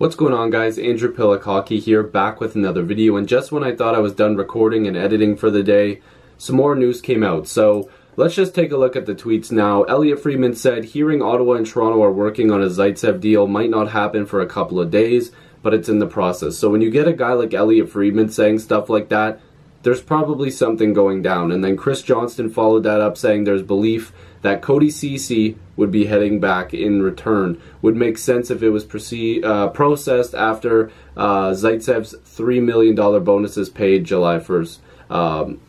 What's going on guys, Andrew Hockey here, back with another video, and just when I thought I was done recording and editing for the day, some more news came out. So let's just take a look at the tweets now. Elliotte Friedman said, hearing Ottawa and Toronto are working on a Zaitsev deal might not happen for a couple of days, but it's in the process. So when you get a guy like Elliotte Friedman saying stuff like that, there's probably something going down. And then Chris Johnston followed that up saying there's belief that Cody Ceci would be heading back in return. Would make sense if it was proceed, uh, processed after uh, Zaitsev's $3 million bonuses paid July 1st. Um,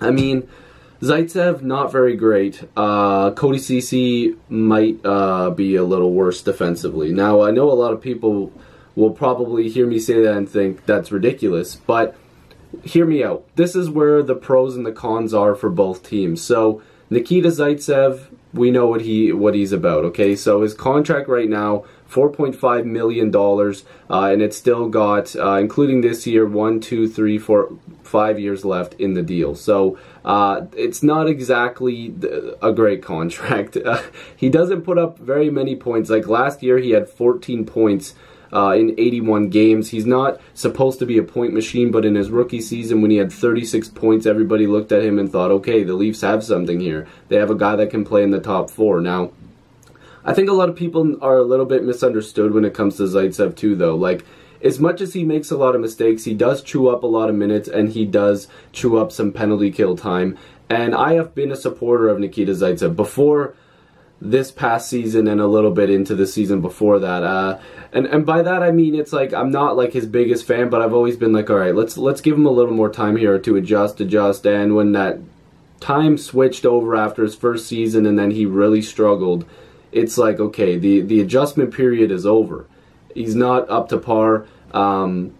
I mean, Zaitsev, not very great. Uh, Cody Ceci might uh, be a little worse defensively. Now, I know a lot of people will probably hear me say that and think that's ridiculous, but hear me out. This is where the pros and the cons are for both teams. So, Nikita Zaitsev, we know what he what he's about. Okay, so his contract right now, four point five million dollars, uh, and it's still got, uh, including this year, one, two, three, four, five years left in the deal. So uh, it's not exactly a great contract. he doesn't put up very many points. Like last year, he had fourteen points uh, in 81 games. He's not supposed to be a point machine, but in his rookie season, when he had 36 points, everybody looked at him and thought, okay, the Leafs have something here. They have a guy that can play in the top four. Now, I think a lot of people are a little bit misunderstood when it comes to Zaitsev, too, though. Like, as much as he makes a lot of mistakes, he does chew up a lot of minutes and he does chew up some penalty kill time. And I have been a supporter of Nikita Zaitsev before this past season and a little bit into the season before that. Uh, and and by that I mean it's like I'm not like his biggest fan, but I've always been like, all right, let's let's give him a little more time here to adjust, adjust. And when that time switched over after his first season, and then he really struggled, it's like okay, the the adjustment period is over. He's not up to par. Um,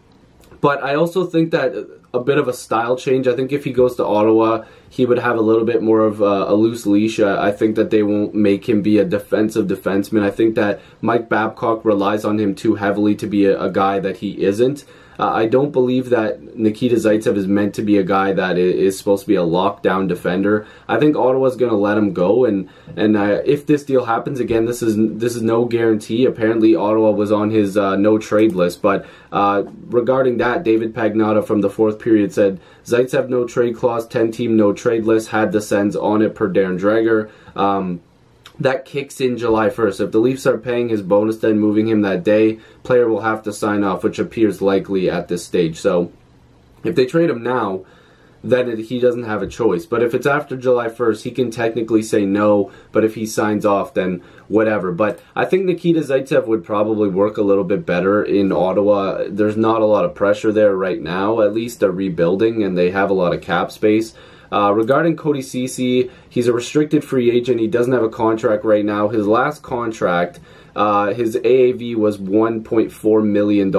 but I also think that a bit of a style change. I think if he goes to Ottawa, he would have a little bit more of a, a loose leash. I, I, think that they won't make him be a defensive defenseman. I think that Mike Babcock relies on him too heavily to be a, a guy that he isn't. Uh, I don't believe that Nikita Zaitsev is meant to be a guy that is supposed to be a lockdown defender. I think Ottawa's going to let him go, and and uh, if this deal happens again, this is this is no guarantee. Apparently, Ottawa was on his uh, no trade list, but uh, regarding that, David Pagnotta from the fourth period said Zaitsev no trade clause, ten team no trade list had the Sens on it per Darren Dreger. Um, that kicks in July 1st. If the Leafs are paying his bonus then moving him that day, player will have to sign off, which appears likely at this stage. So if they trade him now, then it, he doesn't have a choice. But if it's after July 1st, he can technically say no, but if he signs off, then whatever. But I think Nikita Zaitsev would probably work a little bit better in Ottawa. There's not a lot of pressure there right now. At least they're rebuilding and they have a lot of cap space. Uh, regarding Cody Ceci, he's a restricted free agent. He doesn't have a contract right now. His last contract, uh, his AAV was $1.4 million.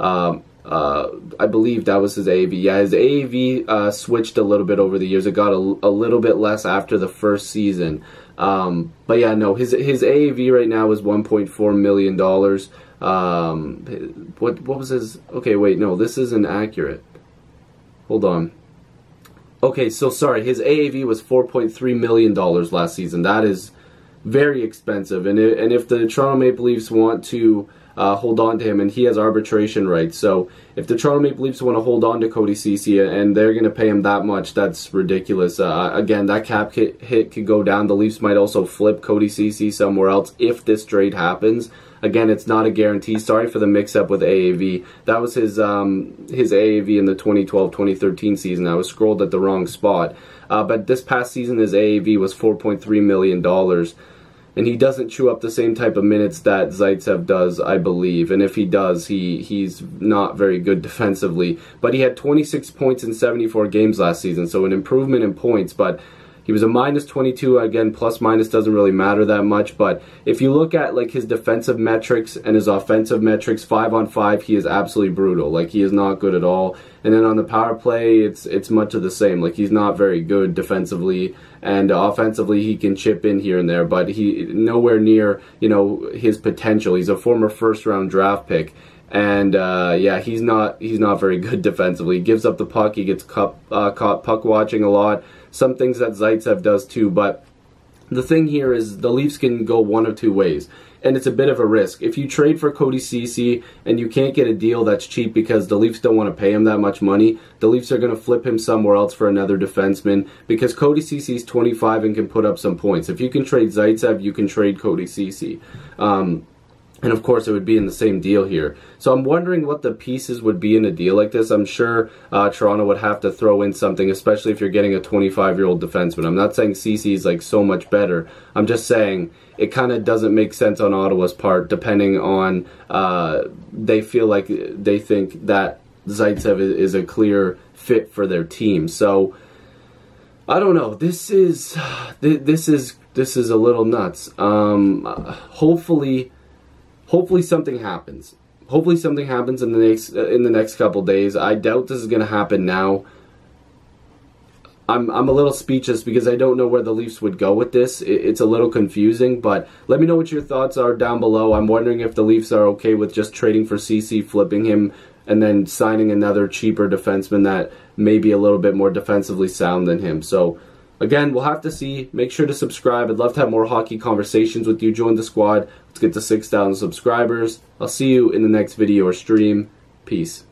Um, uh, I believe that was his AAV. Yeah, his AAV uh, switched a little bit over the years. It got a, a little bit less after the first season. Um, but yeah, no, his his AAV right now is 1.4 million dollars. Um, what what was his? Okay, wait, no, this isn't accurate. Hold on. Okay, so sorry, his AAV was $4.3 million last season. That is very expensive. And, it, and if the Toronto Maple Leafs want to uh, hold on to him, and he has arbitration rights, so if the Toronto Maple Leafs want to hold on to Cody Ceci and they're going to pay him that much, that's ridiculous. Uh, again, that cap hit, hit could go down. The Leafs might also flip Cody Ceci somewhere else if this trade happens. Again, it's not a guarantee. Sorry for the mix-up with AAV. That was his um, his AAV in the 2012-2013 season. I was scrolled at the wrong spot. Uh, but this past season, his AAV was 4.3 million dollars, and he doesn't chew up the same type of minutes that Zaitsev does, I believe. And if he does, he he's not very good defensively. But he had 26 points in 74 games last season, so an improvement in points. But he was a minus 22. Again, plus minus doesn't really matter that much. But if you look at like his defensive metrics and his offensive metrics, five on five, he is absolutely brutal. Like he is not good at all. And then on the power play, it's it's much of the same. Like he's not very good defensively and offensively he can chip in here and there, but he nowhere near you know his potential. He's a former first round draft pick. And uh, yeah, he's not he's not very good defensively. He gives up the puck. He gets cup, uh, caught puck watching a lot some things that Zaitsev does too. But the thing here is the Leafs can go one of two ways. and it's a bit of a risk. If you trade for Cody Ceci and you can't get a deal that's cheap because the Leafs don't want to pay him that much money, the Leafs are going to flip him somewhere else for another defenseman because Cody Ceci is 25 and can put up some points. If you can trade Zaitsev, you can trade Cody Ceci. Um, and of course, it would be in the same deal here. So I'm wondering what the pieces would be in a deal like this. I'm sure uh, Toronto would have to throw in something, especially if you're getting a 25 year old defenseman. I'm not saying Ceci is like so much better. I'm just saying it kind of doesn't make sense on Ottawa's part, depending on uh, they feel like they think that Zaitsev is a clear fit for their team. So I don't know. This is this is this is a little nuts. Um, hopefully hopefully something happens. Hopefully something happens in the next in the next couple days. I doubt this is going to happen now. I'm I'm a little speechless because I don't know where the Leafs would go with this. It, it's a little confusing, but let me know what your thoughts are down below. I'm wondering if the Leafs are okay with just trading for Ceci, flipping him, and then signing another cheaper defenseman that may be a little bit more defensively sound than him. So Again, we'll have to see. Make sure to subscribe. I'd love to have more hockey conversations with you. Join the squad. Let's get to 6,000 subscribers. I'll see you in the next video or stream. Peace.